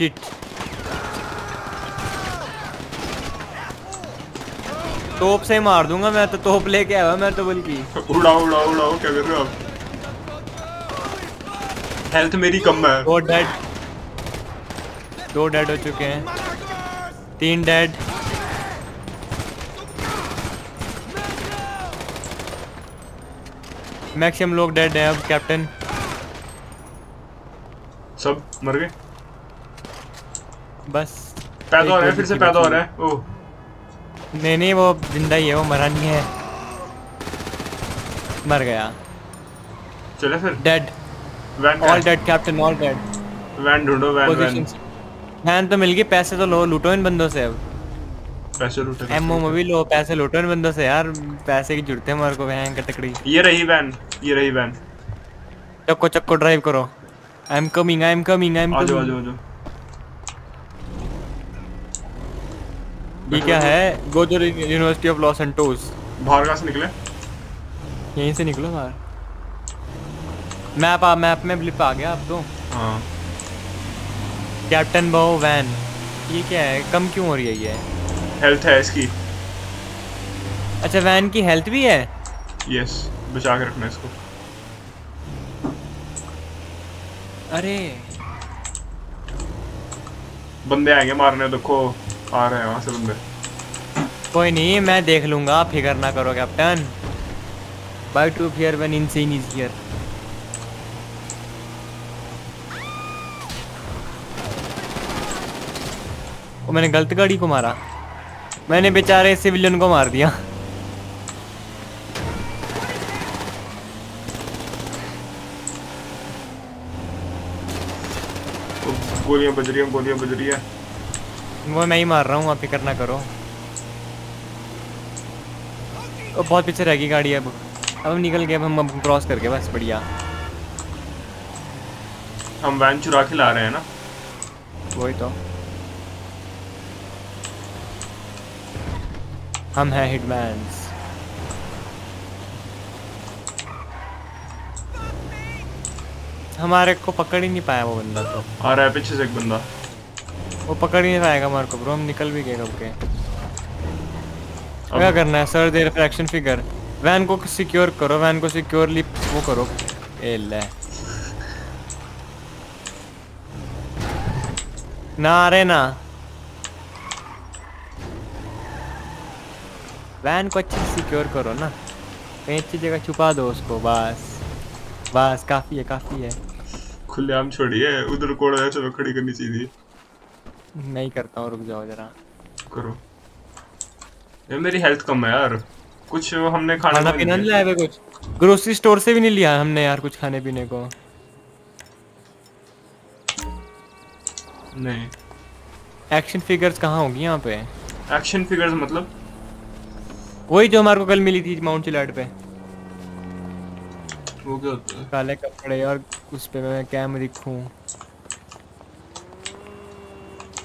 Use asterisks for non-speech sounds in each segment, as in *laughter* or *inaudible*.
Shit तोप से मार दूँगा मैं तो तोप लेके आया मैं तो बल्कि। उड़ाओ उड़ाओ उड़ाओ क्या कर रहे हो आप? हेल्थ मेरी कम है। दो डेड दो डेड हो चुके हैं। तीन डेड मैक्सिमम लोग डेड हैं अब कैप्टन सब मर गए? बस। पैदा हो रहा है फिर से पैदा हो रहा है। ओह नहीं नहीं वो ज़िंदा ही है वो मरा नहीं है। मर गया। चले फिर। Dead all dead captain all dead van ढूंढो वैन वैन वैन तो मिल गई पैसे तो लो लूटो इन बंदों से अब। पैसे लूटे एमओ में भी लो पैसे लूटो इन बंदों से यार। पैसे की ज़रूरत है हमारे को वैन का तकड़ी। ये रही वैन ये रही वैन चक्को चक्को ड्राइव करो। I am coming I am coming I am आ जाओ आ जाओ आ जाओ। ये क्या है? Go to university of Los Antos बाहर कहाँ से निकले? यहीं से निकलो बाहर। मैप आ मैप में ब्लिप आ गया अब तो। हाँ। कैप्टन बो वैन ये क्या है? कम क्यों हो रही है ये? हेल्थ है इसकी। अच्छा वैन की हेल्थ भी है? यस बचा के रखना इसको। अरे। बंदे आएँगे मारने देखो। आ रहे हैं वहाँ से बंदे। कोई नहीं मैं देख लूँगा फिकर ना करो captain. Bye to fear when unseen is here वो मैंने गलत गाड़ी को मारा। मैंने बेचारे सिविलियन को मार दिया। गोलियाँ बज रही हैं गोलियाँ बज रही हैं। वो मैं ही मार रहा हूँ आप फ़िक्र ना करो। वो बहुत पीछे रह गई गाड़ी अब। अब हम निकल गए अब हम अब क्रॉस करके बस बढ़िया। हम वैन चुरा के ला रहे हैं ना? वही तो। हम हैं हिटमैन्स हमारे को पकड़ ही नहीं पाया वो बंदा तो। आ रहा है पीछे से एक बंदा। वो पकड़ ही नहीं पाएगा हमारे को ब्रो हम निकल भी गए कब के। क्या करना है? सर दे रिफ्रैक्शन फिगर वैन को सिक्योर करो वैन को सिक्योरली वो करो। ए, ले। ना रहे ना। वैन को अच्छे से सिक्योर करो ना। कहीं अच्छी जगह छुपा दो उसको, बस। बस, काफ़ी है काफ़ी है। खुलेआम छोड़िए, उधर कोड़ा है, चलो खड़ी करनी चाहिए। नहीं करता हूँ रुक जाओ जरा। करो। ये मेरी हेल्थ कम है यार। कुछ हमने खाना खाना तो पीना नहीं लाया कुछ? ग्रोसरी स्टोर से भी नहीं लिया हमने यार कुछ खाने पीने को। नहीं। एक्शन फिगर्स कहाँ होगी यहाँ पे? एक्शन फिगर्स मतलब? वही जो हमारे को कल मिली थी माउंट चिलाट पे। वो क्या होता है? काले कपड़े और उस पे मैं कैम दिखूं।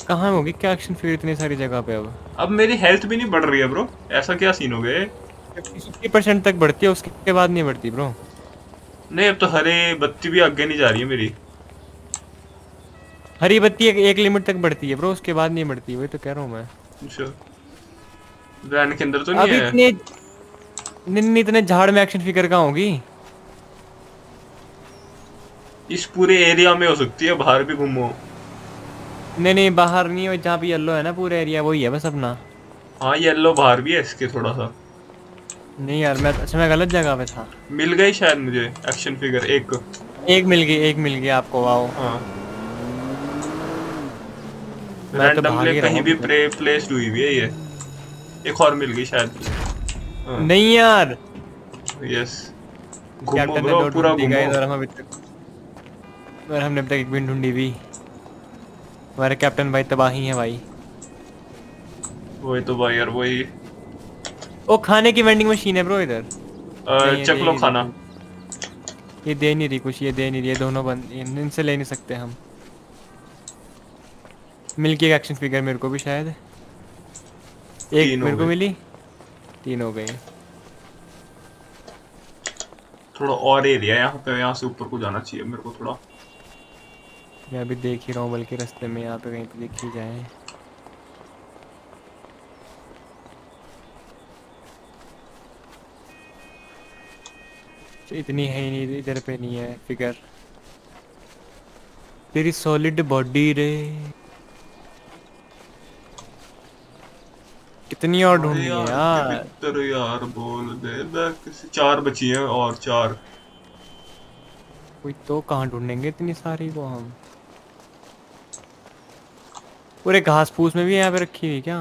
कहाँ होगी? क्या एक्शन फिगर इतनी सारी जगह पे अब? अब मेरी हेल्थ भी नहीं बढ़ रही है ब्रो ऐसा क्या सीन हो गए फिफ्टी परसेंट तक बढ़ती है उसके बाद नहीं बढ़ती ब्रो नहीं अब तो हरे बत्ती भी आगे नहीं जा रही है मेरी. हरी बत्ती एक, एक लिमिट तक बढ़ती है ब्रो उसके बाद नहीं बढ़ती वही तो कह रहा हूँ मैं. अच्छा. वैन के अंदर तो नहीं है? इतने इतने झाड़ में एक्शन फिगर कहाँ होगी? इस पूरे एरिया में हो सकती है बाहर भी घूमो. नहीं नहीं बाहर नहीं है जहाँ पे येलो है ना पूरा एरिया वही है बस अपना। हाँ येलो बाहर भी है इसके थोड़ा सा नहीं यार मैं अच्छा मैं गलत जगह पे था। मिल गई शायद मुझे एक्शन फिगर एक। एक मिल गई एक मिल गया आपको वाओ हाँ। मैं तो रैंडमली कहीं भी प्ले प्लेस्ड हुई हुई है ये। एक और मिल गई शायद। हाँ, नहीं यार। यस घूमो पूरा घूमो। और हमने अभी तक एक भी ढूंढी भी। हमारे कैप्टन भाई तबाही है भाई। वही तो भाई यार वही। ओ खाने की वेंडिंग मशीन है ब्रो इधर। चख लो खाना। ये दे नहीं रही कुछ ये दे नहीं रही ये दोनों बंद इनसे ले नहीं सकते हम। मिल के एक्शन फिगर मेरे को भी शायद। एक मेरे को मिली? तीन हो गई थोड़ा और एरिया यहाँ पे यहाँ से ऊपर को जाना चाहिए मेरे को थोड़ा। मैं अभी देख ही रहा हूँ बल्कि रास्ते में यहाँ पे कहीं पे दिख ही जाए। इतनी है ही नहीं इधर पे नहीं है फिगर। तेरी सॉलिड बॉडी रे। कितनी और ढूंढनी है यार यार। यार बोल दे मैं किसी चार बची हैं और चार। कोई तो कहाँ ढूंढेंगे इतनी सारी को हम? पूरे घास फूस में भी यहाँ पे रखी हुई क्या?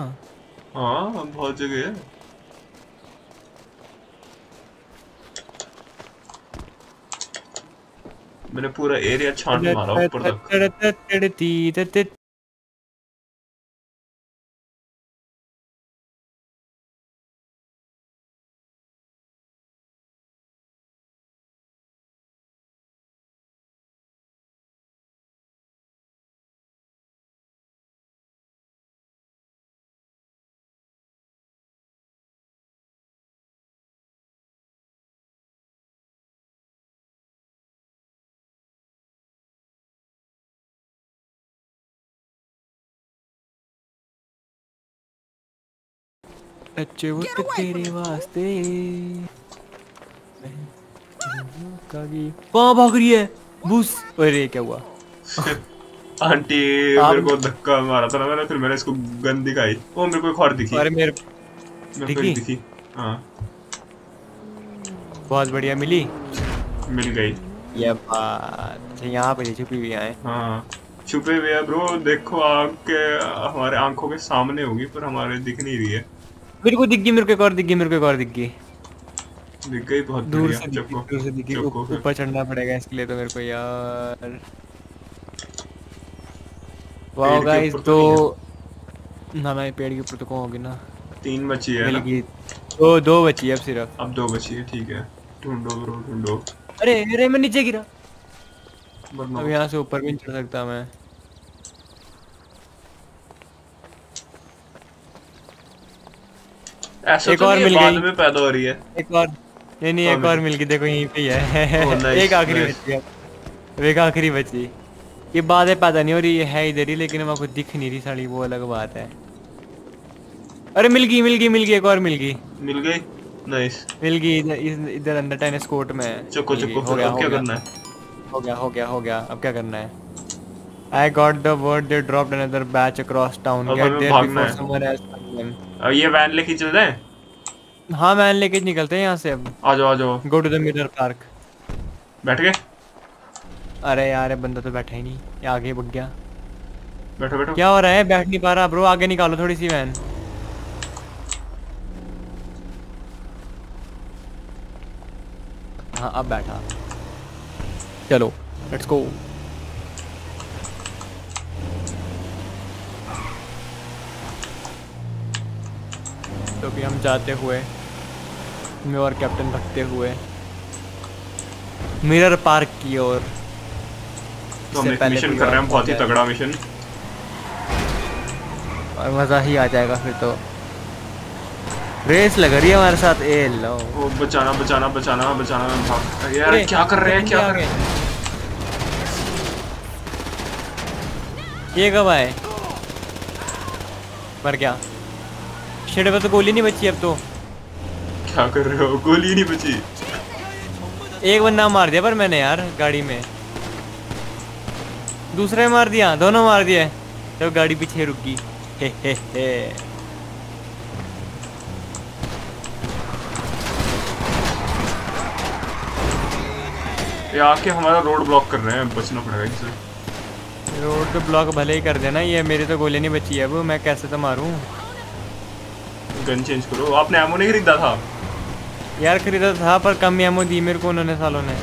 हाँ बहुत जगह है। मैंने पूरा एरिया छान मारा ऊपर तक। अच्छे वक्त तेरे वास्ते। वहाँ भाग रही है। बूस। अरे क्या हुआ? आंटी *laughs* मेरे को धक्का मारा था ना मैंने फिर मैंने इसको गन दिखाई। वो मेरे को एक और दिखी। अरे मेरे मेरे को दिखी? हाँ। बहुत बढ़िया मिली? मिल गई। ये बात। यहाँ पे छुपी हुई है। हाँ। छुपे हुए हैं ब्रो। देखो आग के हमारे आँखों के सामने होगी पर हमारे दिख नहीं रही है। मेरे को दिख गई मेरे को एक और दिख गई मेरे को एक और दिख गई दिख गई बहुत दूर से दिख गई दूर से दिख गई। ऊपर चढ़ना पड़ेगा इसके लिए तो मेरे को यार। वाओ गाइस तो तो ना ना पेड़ के ऊपर तो कौन होगी ना? तीन बची है मिल दो दो बची है अब सिर्फ़। अब दो बची है ठीक है। ढूंढो ब्रो ढूंढो। अरे अरे मैं नीचे गिरा। अब यहाँ से ऊपर भी नहीं चढ़ सकता मैं। एक तो और मिल गई। में पैदा हो रही है। एक और। नहीं नहीं एक और मिल गई देखो यहीं पे है *laughs* *laughs* एक आखिरी बची है। एक आखिरी बची। ये बातें पता नहीं हो रही है इधर ही लेकिन मेरे को दिख नहीं रही साड़ी वो अलग बात है। अरे मिल गई मिल गई मिल गई एक और मिल गई। मिल गई? नाइस मिल गई इधर अंदर टेनिस कोर्ट में चुको चुको हो गया क्या करना है? हो गया हो गया हो गया अब क्या करना है? I got the word they dropped another batch across town. Get there before someone else comes in. अब ये वैन लेके चल रहे हैं? हाँ मैन लेके निकलते हैं यहाँ से अब। आ जाओ आ जाओ। Go to the mirror park बैठ गए? अरे यार ये बंदा तो बैठा ही नहीं। ये आगे बढ़ गया। बैठो बैठो। क्या हो रहा है? बैठ नहीं पा रहा। ब्रो आगे निकालो थोड़ी सी वैन हाँ अब बैठा। चलो लेट्स गो तो भी हम जाते हुए मैं और कैप्टन भगते हुए मिरर पार्क की ओर तो हम एक मिशन कर रहे हैं बहुत ही तगड़ा मिशन और मज़ा ही आ जाएगा फिर तो। रेस लग रही है हमारे साथ ए लो। वो बचाना बचाना बचाना बचाना मैं भाग। यार क्या कर रहे हैं क्या कर रहे हैं? ये कब आए? मर गया। शेड पे तो गोली नहीं बची अब तो। क्या कर रहे हो? गोली नहीं बची। एक बंदा मार दिया पर मैंने यार गाड़ी में। दूसरे मार दिया दोनों मार दिए। तो गाड़ी पीछे रुक। गई हे हे हे। ये आके हमारा रोड ब्लॉक कर रहे हैं बचना पड़ेगा इनसे। रोड तो ब्लॉक भले ही कर देना ये मेरी तो गोली नहीं बची है अब मैं कैसे तो मारूं? गन चेंज करो। आपने एमो नहीं खरीदा था? यार खरीदा था पर कम एमओ दी मेरे को उन्होंने सालों ने।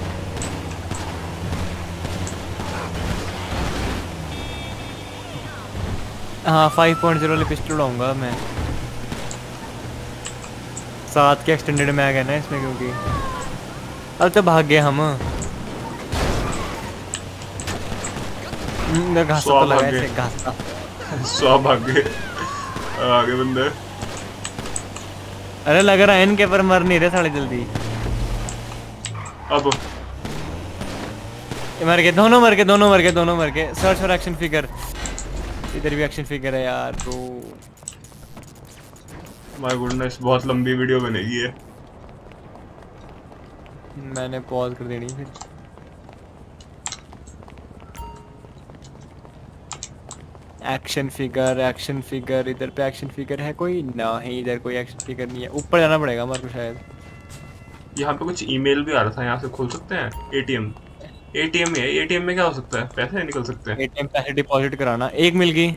हाँ फाइव पॉइंट ज़ीरो वाले पिस्टल लाऊँगा मैं। सात के एक्सटेंडेड मैग है ना इसमें क्योंकि। अब तो भाग गए हम। हम्म, घास तो लगा। ऐसे घास सौ भाग गए। आगे बंदे। अरे लग रहा है इनके पर मर नहीं रहे साले जल्दी। अब। मर गए दोनों मर गए दोनों मर गए दोनों मर गए। सर्च फॉर एक्शन फिगर इधर भी एक्शन फिगर है यार तो माय गुडनेस बहुत लंबी वीडियो बनेगी ये। मैंने पॉज कर देनी फिर एक्शन फिगर एक्शन फिगर इधर पे एक्शन फिगर है कोई? ना है इधर कोई एक्शन फिगर नहीं है। ऊपर जाना पड़ेगा हमारे को शायद। यहाँ पे कुछ ईमेल भी आ रहा था यहाँ से खोल सकते हैं? एटीएम एटीएम है एटीएम में क्या हो सकता है? पैसे निकल सकते। हैं एटीएम पैसे डिपॉजिट कराना। एक मिल गई।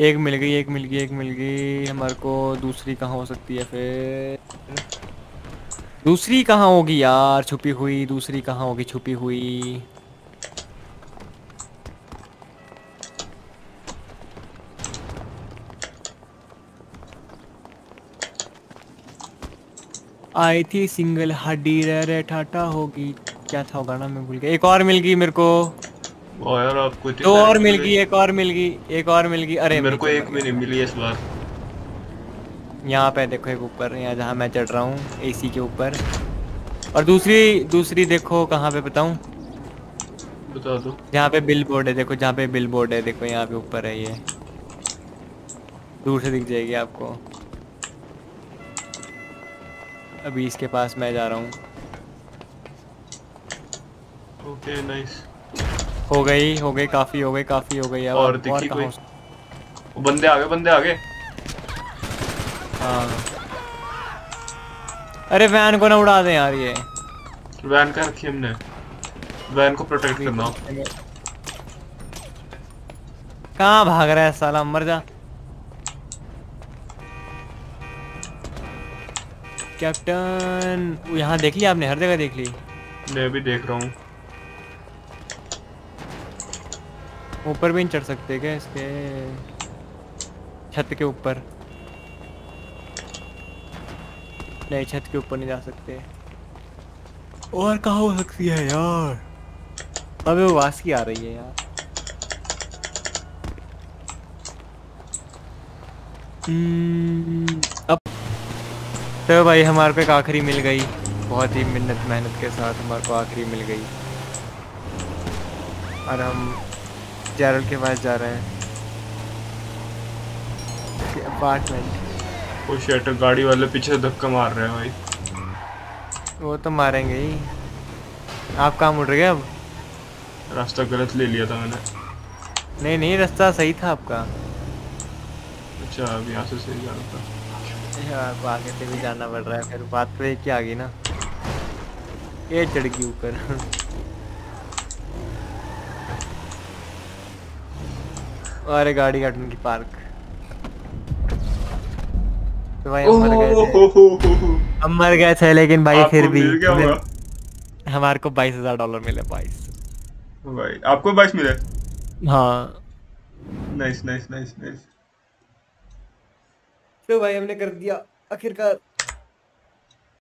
एक मिल गई एक मिल गई एक मिल गई। हमारे को दूसरी कहाँ हो सकती है फिर? दूसरी कहाँ होगी यार? छुपी हुई दूसरी कहाँ होगी? छुपी हुई। आई थी सिंगल हड्डी रे रे ठाटा होगी। क्या था गाना? मैं भूल गया। एक और मिल गई मेरे को। ओ यार आपको दो और मिल गई एक और मिल गई एक और मिल गई। अरे मेरे को एक भी नहीं मिली इस बार। यहाँ पे देखो एक ऊपर यहाँ जहाँ मैं चढ़ रहा हूँ एसी के ऊपर। और दूसरी दूसरी देखो कहाँ पे बताऊँ? बता दो। जहाँ पे बिल बोर्ड है देखो जहाँ पे बिल बोर्ड है देखो यहाँ पे ऊपर है ये। दूर से दिख जाएगी आपको। अभी इसके पास मैं जा रहा हूँ। ओके नाइस हो गई हो गई काफ़ी हो गई काफ़ी हो गई। अब और दिखी कहाँ कोई? वो बंदे आ गए बंदे आ गए हाँ। अरे वैन को ना उड़ा दे यार ये। वैन का रखी हमने। वैन को प्रोटेक्ट करना। कहाँ भाग रहा है साला? मर जा। कैप्टन यहाँ देख लिया आपने? हर जगह देख ली? मैं भी देख रहा हूँ। ऊपर भी नहीं चढ़ सकते क्या इसके? छत के ऊपर। नहीं छत के ऊपर नहीं जा सकते। और कहा हो सकती है यार? अबे वो आवाज़ की आ रही है यार। हम्म, अब तो भाई हमारे को एक आखिरी मिल गई। बहुत ही मिन्नत मेहनत के साथ हमारे को आखिरी मिल गई। और हम जैरल के पास जा रहे हैं। अपार्टमेंट। वो शेटर गाड़ी वाले पीछे धक्का मार रहे हैं भाई। वो तो मारेंगे ही। आप काम उठ रहे अब? रास्ता गलत ले लिया था मैंने। नहीं नहीं रास्ता सही था आपका। अच्छा अब यहाँ से सही जा रहा था। आगे से भी जाना पड़ रहा है फिर बात तो एक ही आ गई ना। ये चढ़ गई ऊपर अरे गाड़ी काटने की पार्क। तो भाई हम मर गए हम मर गए थे लेकिन भाई फिर भी हमारे को बाईस हज़ार डॉलर मिले बाईस। भाई आपको बाइस मिले? हाँ। नाइस नाइस नाइस नाइस तो भाई हमने कर दिया। आखिरकार